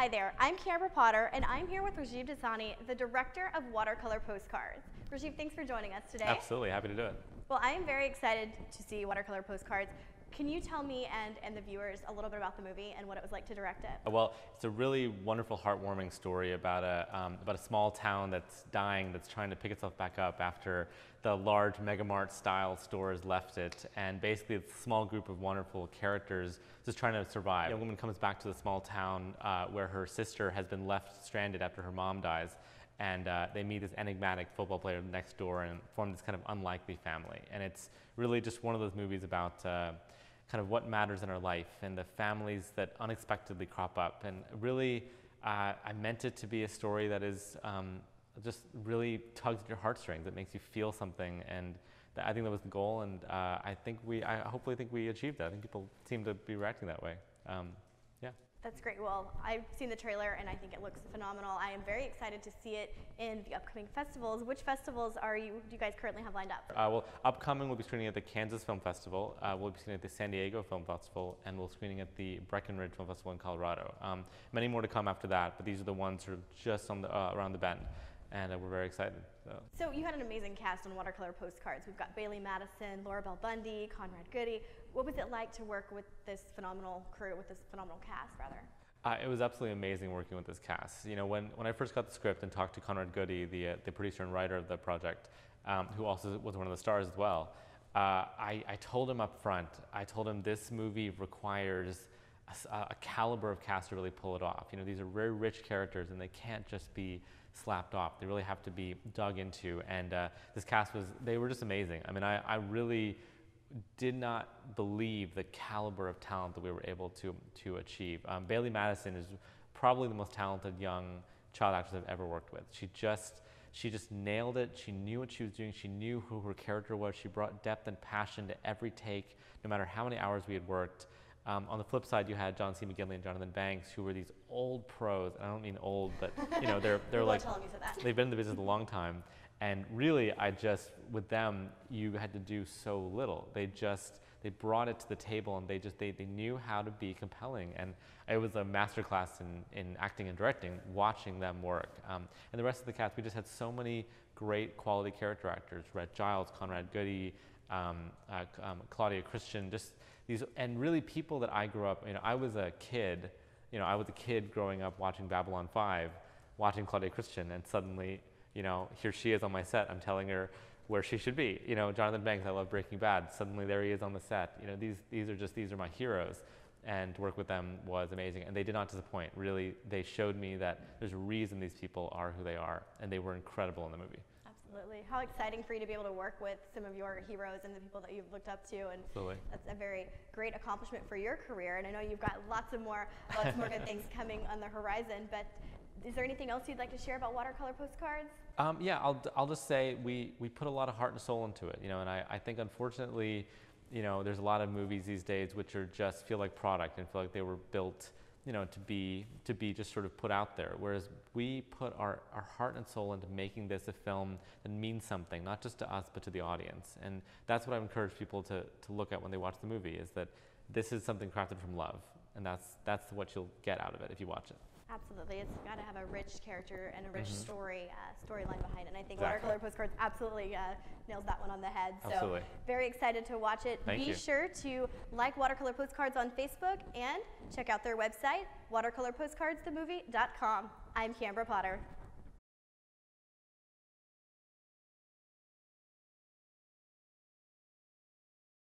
Hi there, I'm Kambra Potter, and I'm here with Rajeev Dassani, the director of Watercolor Postcards. Rajeev, thanks for joining us today. Absolutely, happy to do it. Well, I am very excited to see Watercolor Postcards. Can you tell me and, and the viewers a little bit about the movie and what it was like to direct it? Well, it's a really wonderful, heartwarming story about a, um, about a small town that's dying, that's trying to pick itself back up after the large megamart style stores left it. And basically, it's a small group of wonderful characters just trying to survive. A woman comes back to the small town uh, where her sister has been left stranded after her mom dies and uh, they meet this enigmatic football player next door and form this kind of unlikely family. And it's really just one of those movies about uh, kind of what matters in our life and the families that unexpectedly crop up. And really, uh, I meant it to be a story that is um, just really tugs at your heartstrings. It makes you feel something, and I think that was the goal. And uh, I think we, I hopefully think we achieved that. I think people seem to be reacting that way. Um, that's great. Well, I've seen the trailer and I think it looks phenomenal. I am very excited to see it in the upcoming festivals. Which festivals are you, do you guys currently have lined up? Uh, well, upcoming we'll be screening at the Kansas Film Festival, uh, we'll be screening at the San Diego Film Festival, and we'll be screening at the Breckenridge Film Festival in Colorado. Um, many more to come after that, but these are the ones sort of just on the, uh, around the bend and uh, we're very excited. So. so. you had an amazing cast on watercolor postcards. We've got Bailee Madison, Laura Bell Bundy, Conrad Goode. What was it like to work with this phenomenal crew, with this phenomenal cast, rather? Uh, it was absolutely amazing working with this cast. You know, when, when I first got the script and talked to Conrad Goode, the, uh, the producer and writer of the project, um, who also was one of the stars as well, uh, I, I told him up front, I told him this movie requires a, a, caliber of cast to really pull it off. You know, these are very rich characters and they can't just be slapped off. They really have to be dug into. And uh, this cast was, they were just amazing. I mean, I, I really did not believe the caliber of talent that we were able to, to achieve. Um, Bailee Madison is probably the most talented young child actress I've ever worked with. She just, she just nailed it. She knew what she was doing. She knew who her character was. She brought depth and passion to every take, no matter how many hours we had worked. Um, on the flip side, you had John C. McGinley and Jonathan Banks, who were these old pros. And I don't mean old, but you know, they're they're like they've been in the business a long time. And really, I just, with them, you had to do so little. They just, they brought it to the table and they just, they, they knew how to be compelling. And it was a masterclass in, in acting and directing, watching them work. Um, and the rest of the cast, we just had so many great quality character actors, Rhett Giles, Conrad Goode, um, uh, um, Claudia Christian, just these, and really people that I grew up, you know, I was a kid, you know, I was a kid growing up watching Babylon 5, watching Claudia Christian, and suddenly you know, here she is on my set. I'm telling her where she should be. You know, Jonathan Banks, I love Breaking Bad. Suddenly there he is on the set. You know, these, these are just, these are my heroes. And to work with them was amazing. And they did not disappoint. Really, they showed me that there's a reason these people are who they are. And they were incredible in the movie. Absolutely. How exciting for you to be able to work with some of your heroes and the people that you've looked up to. And Absolutely. that's a very great accomplishment for your career. And I know you've got lots of more, lots more good things coming on the horizon. But is there anything else you'd like to share about watercolor postcards? Um, yeah, I'll, I'll just say we, we put a lot of heart and soul into it, you know, and I, I think unfortunately, you know, there's a lot of movies these days which are just feel like product and feel like they were built, you know, to be to be just sort of put out there. Whereas we put our, our heart and soul into making this a film that means something, not just to us but to the audience. And that's what I encourage people to, to look at when they watch the movie is that this is something crafted from love. And that's that's what you'll get out of it if you watch it. Absolutely, it's got to have a rich character and a rich mm-hmm. story uh, storyline behind it. And I think exactly. Watercolor Postcards absolutely uh, nails that one on the head. So absolutely. very excited to watch it. Thank Be you. sure to like Watercolor Postcards on Facebook and check out their website, watercolorpostcardsthemovie.com. I'm Kambra Potter.